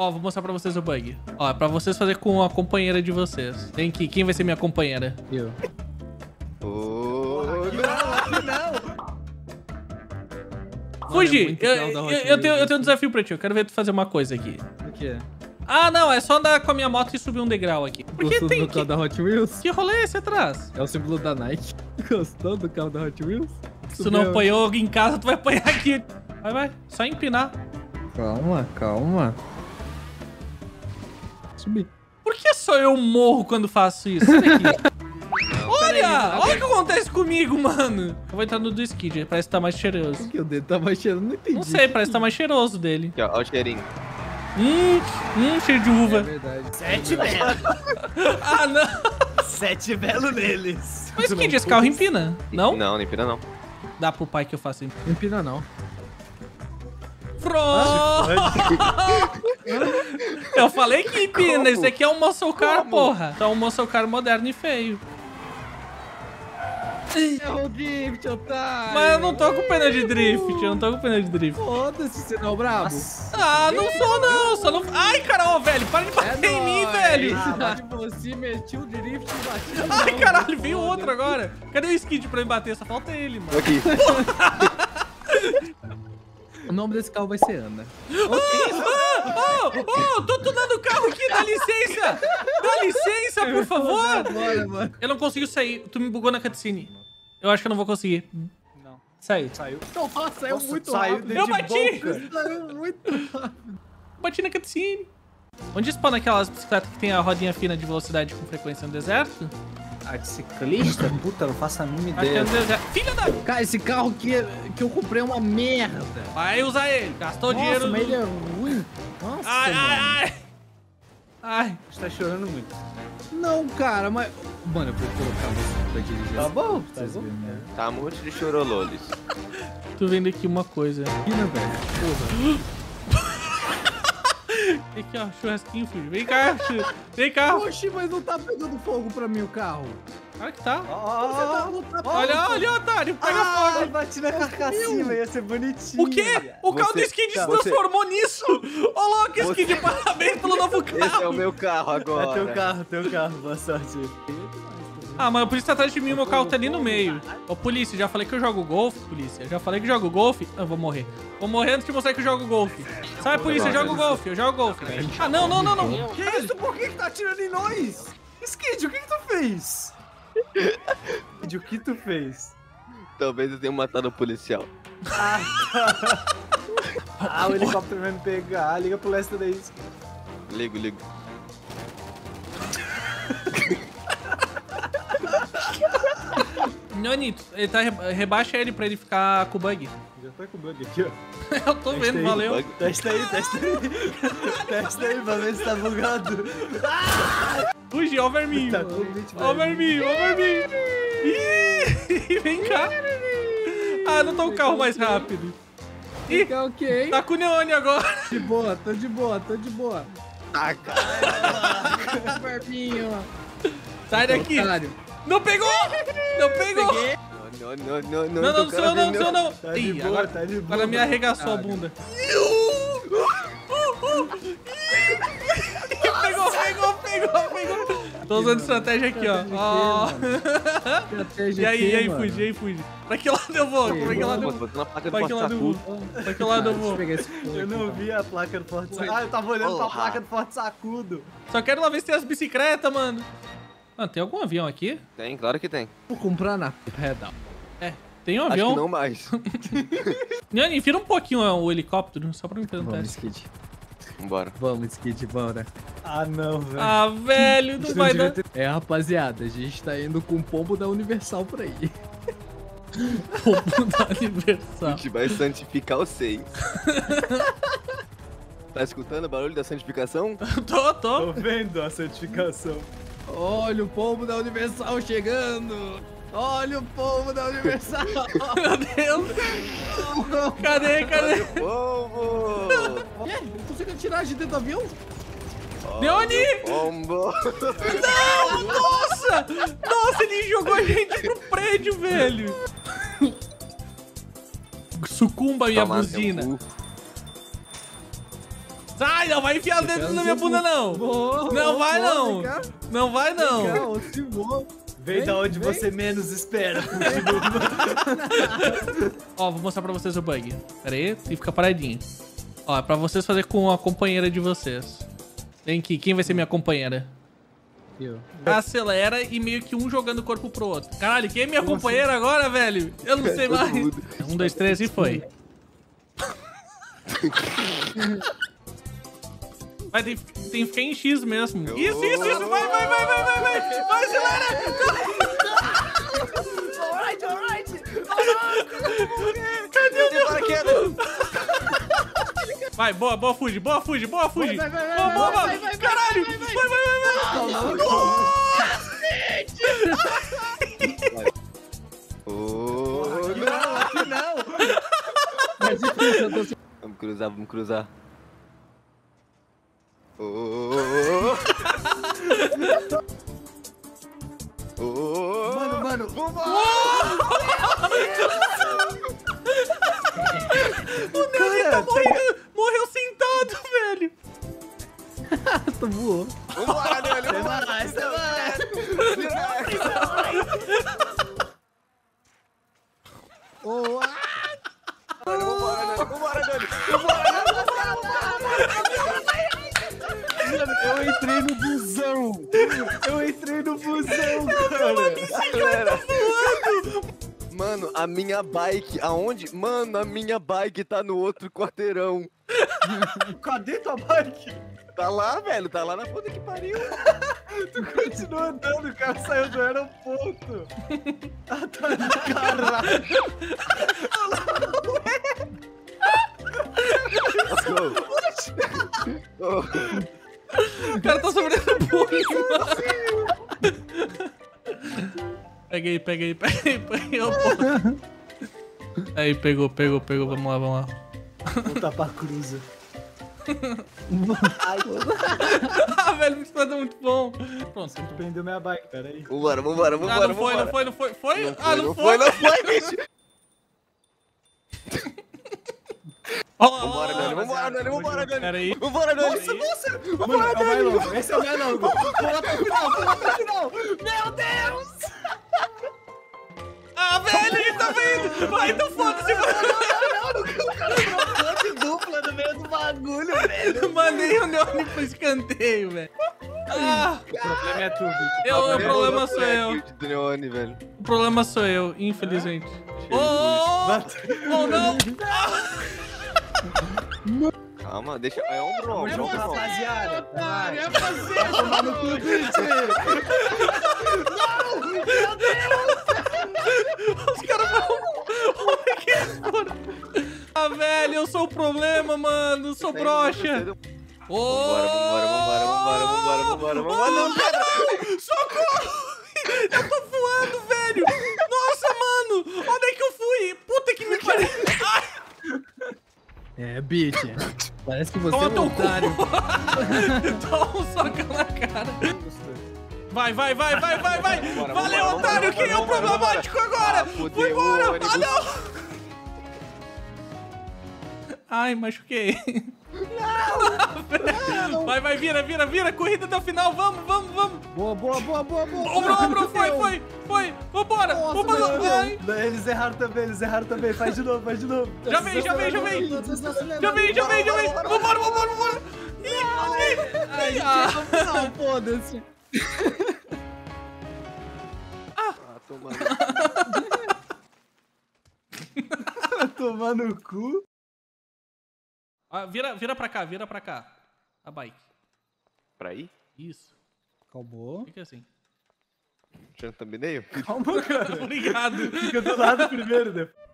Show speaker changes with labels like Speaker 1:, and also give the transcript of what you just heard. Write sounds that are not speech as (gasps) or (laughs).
Speaker 1: Ó, vou mostrar pra vocês o bug. Ó, é pra vocês fazer com a companheira de vocês. Tem que... Quem vai ser minha companheira?
Speaker 2: Eu.
Speaker 3: Ô,
Speaker 1: Fugi!
Speaker 2: muito
Speaker 1: Eu,
Speaker 2: carro da
Speaker 1: eu,
Speaker 2: Hot
Speaker 1: eu tenho, eu tenho um desafio pra ti. Eu quero ver tu fazer uma coisa aqui.
Speaker 2: O que é?
Speaker 1: Ah, não. É só andar com a minha moto e subir um degrau aqui. Porque
Speaker 2: Gostou
Speaker 1: tem
Speaker 2: do
Speaker 1: que...
Speaker 2: carro da Hot Wheels?
Speaker 1: Que rolê é esse atrás?
Speaker 2: É o símbolo da Nike. (laughs) Gostou do carro da Hot Wheels?
Speaker 1: Se tu não apanhou em casa, tu vai apanhar aqui. Vai, vai. Só empinar.
Speaker 2: Calma, calma. Subir.
Speaker 1: Por que só eu morro quando faço isso? Sai daqui. (laughs) Olha! Olha o que acontece comigo, mano. Eu vou entrar no do Skid, parece que tá mais cheiroso.
Speaker 2: Por que o dedo tava cheirando? Não entendi.
Speaker 1: Não sei, parece que tá mais cheiroso dele.
Speaker 3: Aqui, ó, ó o cheirinho.
Speaker 1: Hum, hum, cheiro de
Speaker 2: É
Speaker 1: uva.
Speaker 2: verdade.
Speaker 4: Sete belo. (laughs)
Speaker 1: Ah, não.
Speaker 4: Sete belo neles.
Speaker 1: Mas Skid, esse carro empina, não?
Speaker 3: Não, nem pira não.
Speaker 1: Dá pro pai que eu faço empina.
Speaker 2: Não empina não.
Speaker 1: Pronto! Eu falei que empina, esse aqui é um muscle car, porra. Então é um muscle car moderno e feio.
Speaker 2: É o drift, otário.
Speaker 1: Mas eu não tô com pena de drift, eu não tô com pena de drift.
Speaker 2: Foda-se, você não é o brabo.
Speaker 1: Ah, não sou não, só não... Ai, caralho, velho, para de bater em mim, velho.
Speaker 2: Ah, de você metiu o drift e bateu.
Speaker 1: Ai, caralho, veio outro agora. Cadê o Skid pra me bater? Só falta ele, mano.
Speaker 3: Aqui. (laughs)
Speaker 2: O nome desse carro vai ser Ana. (laughs)
Speaker 1: Ô, ô, tô tunando o carro aqui, dá licença! Dá licença, por favor!
Speaker 2: Mano.
Speaker 1: Eu não consigo sair, tu me bugou na cutscene. Eu acho que eu não vou conseguir.
Speaker 4: Não.
Speaker 1: Saiu.
Speaker 4: Saiu.
Speaker 2: Nossa, saiu
Speaker 4: Nossa,
Speaker 2: muito
Speaker 4: saiu
Speaker 2: rápido.
Speaker 1: Eu bati!
Speaker 2: Saiu muito rápido.
Speaker 1: Bati na cutscene. Onde spawna aquelas bicicletas que tem a rodinha fina de velocidade com frequência no deserto?
Speaker 4: Ah, de ciclista? Puta, não faço a mínima
Speaker 1: Acho que é
Speaker 4: ideia.
Speaker 1: no deserto. Filha da...
Speaker 2: Cara, esse carro que, que eu comprei é uma merda.
Speaker 1: Vai usar ele. Gastou
Speaker 2: Nossa,
Speaker 1: dinheiro.
Speaker 2: mas
Speaker 1: no-
Speaker 2: ele é ruim. Nossa,
Speaker 1: Ai,
Speaker 2: mano.
Speaker 1: ai, ai. Ai.
Speaker 4: Você tá chorando muito.
Speaker 2: Não, cara, mas... Mano, eu vou colocar você pra dirigir.
Speaker 4: Tá bom, tá bom.
Speaker 2: né?
Speaker 3: Tá um monte de chorololes.
Speaker 1: Tô vendo aqui uma coisa.
Speaker 2: Aqui, né, velho?
Speaker 1: Vem (gasps) aqui, ó. Churrasquinho, filho. Vem cá. Vem cá.
Speaker 2: Oxi, mas não tá pegando fogo pra mim o carro.
Speaker 1: Claro que tá.
Speaker 2: Não tá
Speaker 1: Olha, olha, otário. Pega
Speaker 4: Ah,
Speaker 1: fogo.
Speaker 4: bati na carcassinha, ia ser bonitinho.
Speaker 1: O quê? O carro
Speaker 3: Você-
Speaker 1: do Skid se
Speaker 3: tá, você-
Speaker 1: transformou nisso! Ô, louco, Skid, parabéns pelo novo
Speaker 3: Esse é o
Speaker 1: carro!
Speaker 3: meu carro agora.
Speaker 4: É teu carro, teu carro, boa sorte.
Speaker 1: Ah, mas por isso tá atrás de mim, meu carro tá ali no meio. Ô, polícia, já falei que eu jogo golfe, polícia. Já falei que eu jogo golfe. Eu vou morrer. Vou morrer antes de mostrar que eu jogo golfe. Sabe, polícia, eu jogo golfe, eu jogo golfe. Ah, não, não, não, não.
Speaker 4: Que isso? Por que que tá atirando em nós? Skid, o que que tu fez? Skid, o que tu fez?
Speaker 3: Talvez eu tenha matado o policial.
Speaker 4: Ah, o helicóptero vai me pegar. Liga pro Lester daí.
Speaker 3: Ligo, ligo.
Speaker 1: Nonito, ele tá. re- Rebaixa ele pra ele ficar com o bug.
Speaker 4: Já tá com o bug aqui, ó. (laughs)
Speaker 1: Eu tô
Speaker 4: Testa
Speaker 1: vendo,
Speaker 4: aí,
Speaker 1: valeu.
Speaker 3: Bug.
Speaker 4: Testa aí, testa aí. (laughs) testa aí pra ver se tá bugado. (laughs)
Speaker 1: Fugi, ó o vermelho.
Speaker 4: Tá com o beat,
Speaker 1: Ó o vermelho, ó o vermelho. Ih, vem cá. Ah, não tô o carro mais rápido. Ih,
Speaker 2: Fica ok.
Speaker 1: tá com o Neone agora.
Speaker 2: De boa, tô de boa, tô de boa.
Speaker 3: Tá, cara.
Speaker 2: Barbinho.
Speaker 1: Sai daqui.
Speaker 2: Otário.
Speaker 1: Não pegou! Não pegou!
Speaker 3: Não, não, não, não.
Speaker 1: Não, não, seu
Speaker 3: cara
Speaker 1: não,
Speaker 3: vendeu.
Speaker 1: seu não.
Speaker 4: Tá de
Speaker 1: Ih,
Speaker 4: boa,
Speaker 1: agora,
Speaker 4: tá de boa.
Speaker 1: agora me arregaçou a bunda. (laughs) Pegou, pegou, pegou, pegou. Tô usando estratégia aqui, ó.
Speaker 2: Estratégia
Speaker 1: E aí, e aí, fugi, e aí, fugi. Pra que lado eu vou? Pra que lado eu vou?
Speaker 3: botou na placa do
Speaker 1: Pra que lado eu vou? Pra que lado eu vou?
Speaker 4: Eu não vi a placa do Forte Sacudo. Ah, eu tava olhando pra placa do Forte Sacudo.
Speaker 1: Só quero lá ver se tem as bicicletas, mano. Ah, tem algum avião aqui?
Speaker 3: Tem, claro que tem.
Speaker 2: Vou comprar na pedal.
Speaker 1: É, tem um
Speaker 3: Acho
Speaker 1: avião.
Speaker 3: que não mais. (laughs)
Speaker 1: Nani, vira um pouquinho ó, o helicóptero, só pra me perguntar.
Speaker 2: Vamos, Skid.
Speaker 3: Vambora.
Speaker 2: Vamos, Skid, bora.
Speaker 4: Ah, não, velho.
Speaker 1: Ah, velho, não vai dar. (laughs)
Speaker 2: É, rapaziada, a gente tá indo com o pombo da Universal por aí. (laughs)
Speaker 1: Pombo da
Speaker 3: A
Speaker 1: Universal.
Speaker 3: gente vai santificar os seis. Tá escutando o barulho da santificação?
Speaker 1: tô, tô.
Speaker 4: Tô vendo a certificação.
Speaker 2: Olha o pombo da Universal chegando! Olha o pombo da Universal! (laughs)
Speaker 1: Meu Deus. Cadê, cadê?
Speaker 3: Povo!
Speaker 2: Ué, não consigo tirar de dentro do avião?
Speaker 1: Leone!
Speaker 3: Pombo!
Speaker 1: Não, nossa! Nossa, ele jogou a gente pro prédio, velho. (laughs) Sucumba, minha
Speaker 3: Toma
Speaker 1: buzina. Sai, não vai enfiar o dedo na minha bunda, não.
Speaker 2: Vou,
Speaker 1: Não
Speaker 2: vou,
Speaker 1: vai,
Speaker 2: vou,
Speaker 1: não.
Speaker 2: cá,
Speaker 1: Não vai, não.
Speaker 2: ô, se vou.
Speaker 4: Vem,
Speaker 2: Vem,
Speaker 4: da onde
Speaker 2: vem.
Speaker 4: você menos espera.
Speaker 1: Ó, vou mostrar pra vocês o bug. Pera aí, e fica paradinho. Ó, é pra vocês fazer com a companheira de vocês. Vem aqui, quem vai ser minha companheira?
Speaker 2: Eu.
Speaker 1: Acelera e meio que um jogando o corpo pro outro. Caralho, quem é minha companheira agora, velho? Eu não sei mais. Um, dois, três e foi. (laughs) Vai, tem, tem em X mesmo. Isso, isso, isso. Vai, vai, vai, vai, vai, vai. Vai, acelera.
Speaker 4: alright, alright.
Speaker 1: Cadê o
Speaker 3: Tem paraquedas.
Speaker 1: Vai, boa, boa, Fuji, boa, Fuji, boa, Fuji.
Speaker 2: Vai, vai, vai,
Speaker 1: boa,
Speaker 2: vai,
Speaker 1: boa,
Speaker 2: vai,
Speaker 1: vai,
Speaker 2: vai, vai,
Speaker 1: Caralho. Vai, vai, vai, vai.
Speaker 3: Ô,
Speaker 4: Não, aqui não.
Speaker 2: É difícil, eu tô
Speaker 3: Vamos cruzar, vamos cruzar. Ô,
Speaker 4: Mano, mano. Cara, tem...
Speaker 1: Morreu, morreu sentado, velho. (laughs)
Speaker 2: Tu voou.
Speaker 3: Vambora, Nelly, vambora.
Speaker 4: Vai, você vai.
Speaker 2: Ah,
Speaker 3: Vambora, Nelly, vambora, Nelly.
Speaker 4: Eu entrei no busão. Eu entrei no busão, cara.
Speaker 3: Galera. Mano, a minha bike, aonde? Mano, a minha bike tá no outro quarteirão.
Speaker 4: Cadê tua bike?
Speaker 3: Tá lá, velho, tá lá na puta que pariu. (laughs)
Speaker 4: Tu continua andando, o cara saiu do aeroporto. Ah, (laughs) tá caralho.
Speaker 1: Peguei, peguei, peguei, peguei. porra. Aí, pegou, pegou, pegou. Vamos lá, vamos lá.
Speaker 4: Voltar pra cruza. (laughs) (laughs)
Speaker 1: Ah, velho, isso tá muito bom. Pronto.
Speaker 4: Tu prendeu minha bike, peraí.
Speaker 3: Vambora, vambora,
Speaker 1: Ah,
Speaker 3: vambora,
Speaker 1: não foi,
Speaker 3: vambora.
Speaker 1: não foi, não foi. Foi?
Speaker 3: Não
Speaker 1: Ah,
Speaker 3: foi,
Speaker 1: não
Speaker 3: foi,
Speaker 1: foi.
Speaker 3: não foi, bicho. (laughs) Vambora,
Speaker 1: ó.
Speaker 3: vambora, Nelly, vambora,
Speaker 1: aí.
Speaker 3: Vambora, Nelly.
Speaker 4: Nossa, nossa! É o mais longo. Esse é o longo. Vamos até o final, vamos até o final. Meu Deus!
Speaker 1: Ah, velho, ele tá vendo. Vai, então foda-se.
Speaker 4: Ponte dupla no meio do bagulho, velho.
Speaker 1: Mandei o Neone pro escanteio, velho. Ah,
Speaker 4: O problema é tu, Vitor.
Speaker 1: eu, o problema sou eu.
Speaker 3: Neone, velho.
Speaker 1: O problema sou eu, infelizmente. Ô, ô, oh, não. (laughs)
Speaker 3: Calma, deixa. É ombro, ombro,
Speaker 4: Junto,
Speaker 3: ombro, ombro.
Speaker 4: rapaziada. Vai.
Speaker 1: É fazer.
Speaker 4: Vai tomar no cu, Vitor.
Speaker 1: Os caras vão. Ah, velho, eu sou o problema, mano. Sou broxa.
Speaker 3: Vambora, vambora, vambora, vambora, vambora, vambora, vambora. Não, pedra.
Speaker 1: Socorro! Eu tô voando, velho! Nossa, mano! Onde é que eu fui? Puta que me pariu! Ai,
Speaker 2: É, bitch. Parece que você
Speaker 1: Toma
Speaker 2: é um
Speaker 1: teu
Speaker 2: otário. (laughs)
Speaker 1: Toma um socão na cara. Vai, vai, vai, vai, vai, vai!
Speaker 3: Vambora,
Speaker 1: Valeu,
Speaker 3: vambora,
Speaker 1: otário!
Speaker 3: vambora,
Speaker 1: Quem é o problemático agora?
Speaker 3: Ah,
Speaker 1: Foi embora! Ah, não! Ai, machuquei. Não! Vai, vai, vira, vira, vira! Corrida até o final! Vamos, vamos, vamos!
Speaker 2: Boa, boa, boa, boa, boa.
Speaker 1: Ombro, ombro, foi, foi, foi! Vambora!
Speaker 2: Nossa,
Speaker 1: Vambora!
Speaker 2: meu
Speaker 1: Ai.
Speaker 4: Eles erraram também, eles erraram também. Faz de novo, faz de novo.
Speaker 1: Já vem, já vem, já vem! Já vem, já vem, já vem! Vambora, vambora, vambora! Ih, ih,
Speaker 2: Ai,
Speaker 1: ih, ah.
Speaker 2: não, foda-se.
Speaker 3: Ah, toma.
Speaker 4: Tomar no cu. (laughs)
Speaker 1: Ah, vira, vira pra cá, vira pra cá. A bike.
Speaker 3: Pra ir?
Speaker 1: Isso.
Speaker 2: Acabou.
Speaker 1: Fica assim.
Speaker 3: Já thumbnail?
Speaker 4: Calma, cara. (laughs)
Speaker 1: Obrigado.
Speaker 4: Fica do lado primeiro, depois.